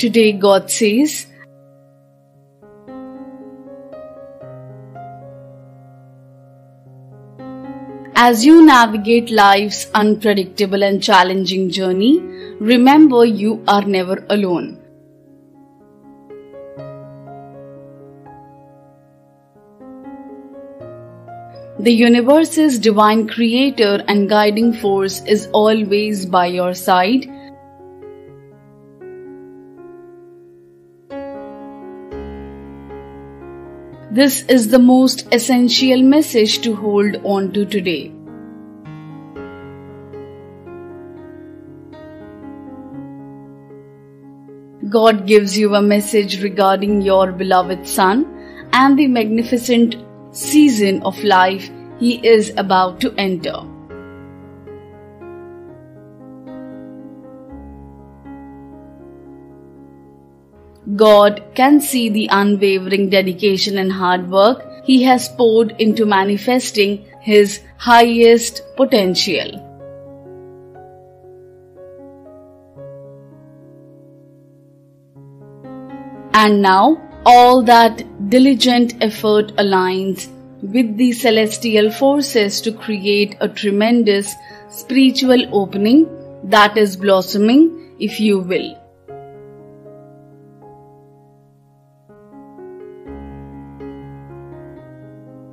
Today, God says, As you navigate life's unpredictable and challenging journey, remember you are never alone. The universe's divine creator and guiding force is always by your side. This is the most essential message to hold on to today. God gives you a message regarding your beloved Son and the magnificent season of life he is about to enter. God can see the unwavering dedication and hard work he has poured into manifesting his highest potential. And now all that diligent effort aligns with the celestial forces to create a tremendous spiritual opening that is blossoming, if you will.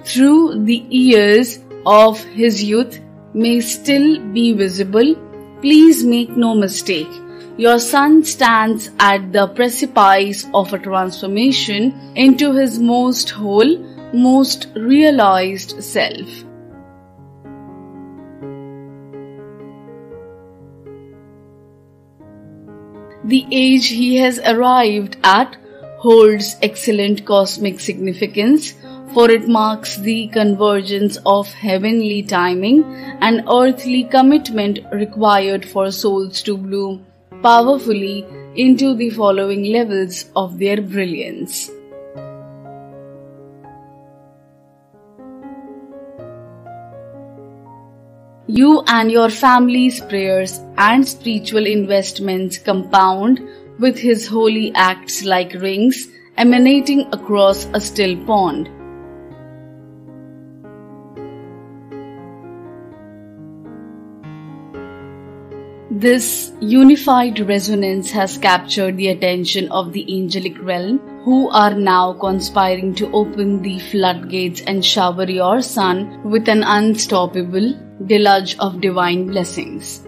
Through the years of his youth may still be visible, please make no mistake. Your son stands at the precipice of a transformation into his most whole, most realized self. The age he has arrived at holds excellent cosmic significance for it marks the convergence of heavenly timing and earthly commitment required for souls to bloom powerfully into the following levels of their brilliance. You and your family's prayers and spiritual investments compound with his holy acts like rings emanating across a still pond. This unified resonance has captured the attention of the angelic realm, who are now conspiring to open the floodgates and shower your son with an unstoppable deluge of divine blessings.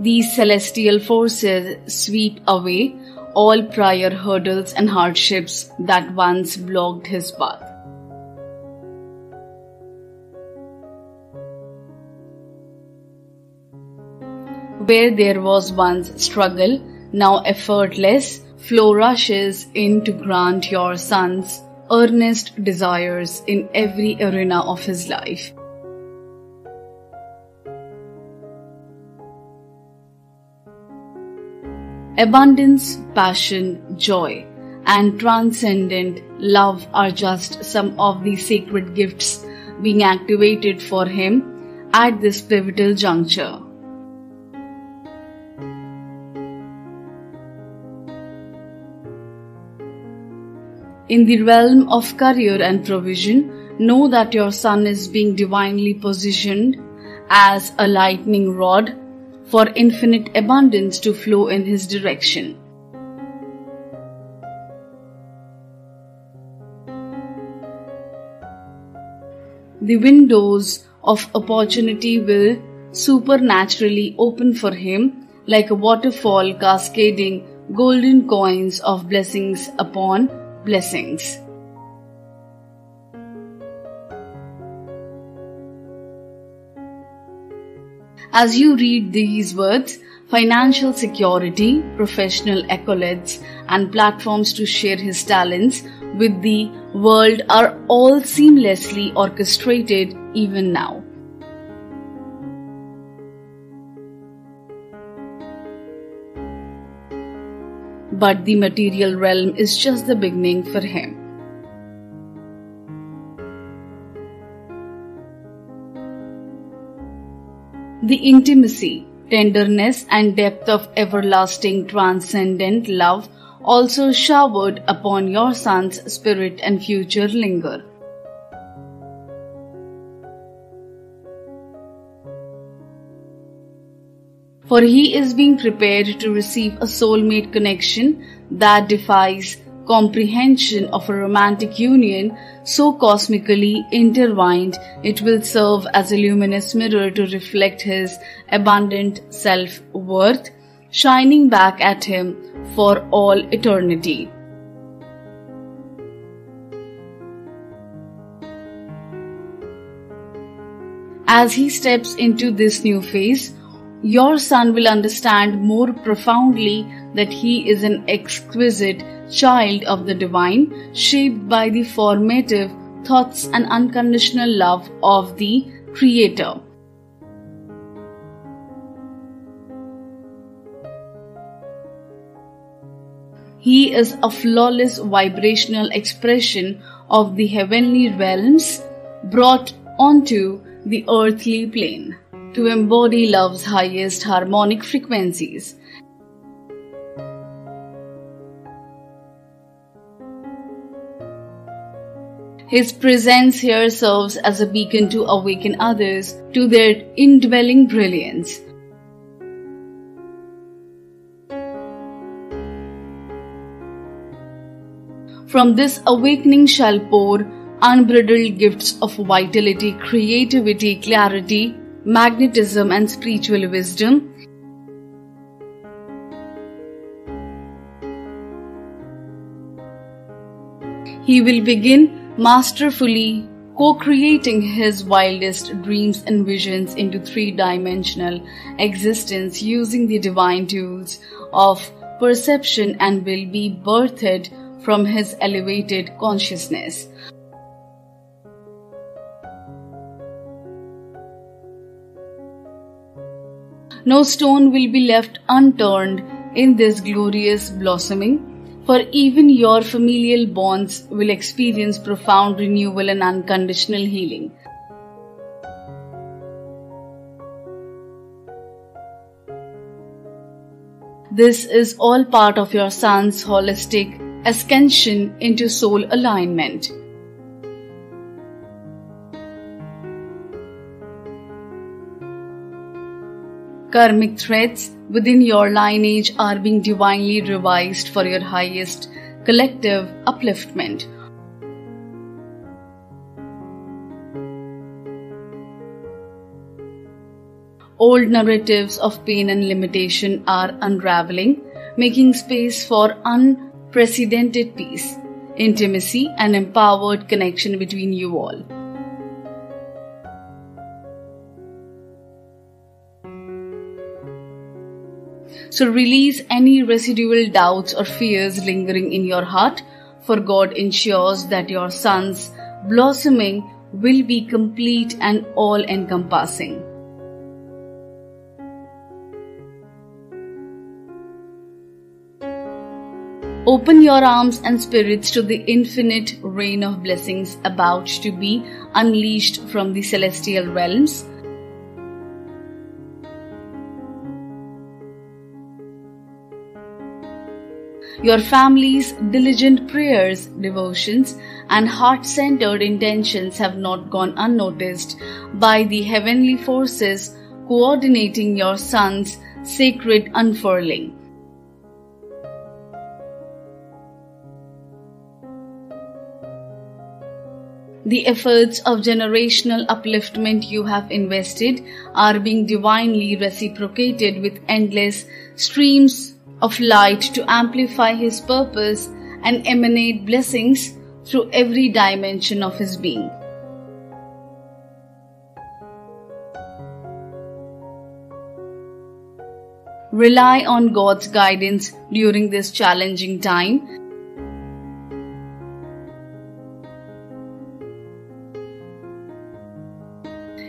These celestial forces sweep away all prior hurdles and hardships that once blocked his path. Where there was once struggle, now effortless flow rushes in to grant your son's earnest desires in every arena of his life. Abundance, passion, joy, and transcendent love are just some of the sacred gifts being activated for him at this pivotal juncture. In the realm of career and provision, know that your son is being divinely positioned as a lightning rod for infinite abundance to flow in his direction. The windows of opportunity will supernaturally open for him like a waterfall cascading golden coins of blessings upon blessings. As you read these words, financial security, professional accolades, and platforms to share his talents with the world are all seamlessly orchestrated even now. But the material realm is just the beginning for him. The intimacy, tenderness, and depth of everlasting transcendent love also showered upon your son's spirit and future linger. For he is being prepared to receive a soulmate connection that defies comprehension of a romantic union so cosmically intertwined, it will serve as a luminous mirror to reflect his abundant self worth, shining back at him for all eternity. As he steps into this new phase, your son will understand more profoundly that he is an exquisite child of the divine, shaped by the formative thoughts and unconditional love of the Creator. He is a flawless vibrational expression of the heavenly realms brought onto the earthly plane to embody love's highest harmonic frequencies. His presence here serves as a beacon to awaken others to their indwelling brilliance. From this awakening shall pour unbridled gifts of vitality, creativity, clarity, magnetism, and spiritual wisdom. He will begin masterfully co-creating his wildest dreams and visions into three-dimensional existence using the divine tools of perception and will be birthed from his elevated consciousness. No stone will be left unturned in this glorious blossoming for even your familial bonds will experience profound renewal and unconditional healing. This is all part of your son's holistic ascension into soul alignment. Karmic threads within your lineage are being divinely revised for your highest collective upliftment. Old narratives of pain and limitation are unraveling, making space for unprecedented peace, intimacy, and empowered connection between you all. So release any residual doubts or fears lingering in your heart, for God ensures that your son's blossoming will be complete and all encompassing. Open your arms and spirits to the infinite rain of blessings about to be unleashed from the celestial realms Your family's diligent prayers, devotions, and heart centered intentions have not gone unnoticed by the heavenly forces coordinating your son's sacred unfurling. The efforts of generational upliftment you have invested are being divinely reciprocated with endless streams of light to amplify his purpose and emanate blessings through every dimension of his being. Rely on God's guidance during this challenging time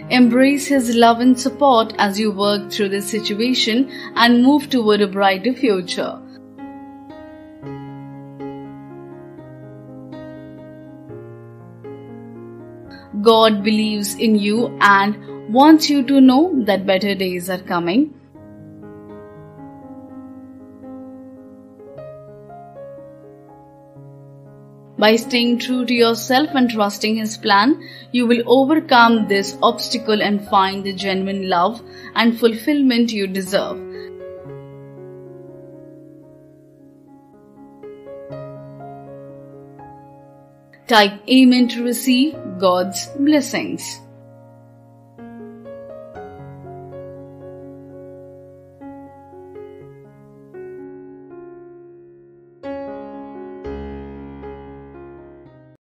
Embrace His love and support as you work through this situation and move toward a brighter future. God believes in you and wants you to know that better days are coming. By staying true to yourself and trusting His plan, you will overcome this obstacle and find the genuine love and fulfillment you deserve. Type Amen to receive God's blessings.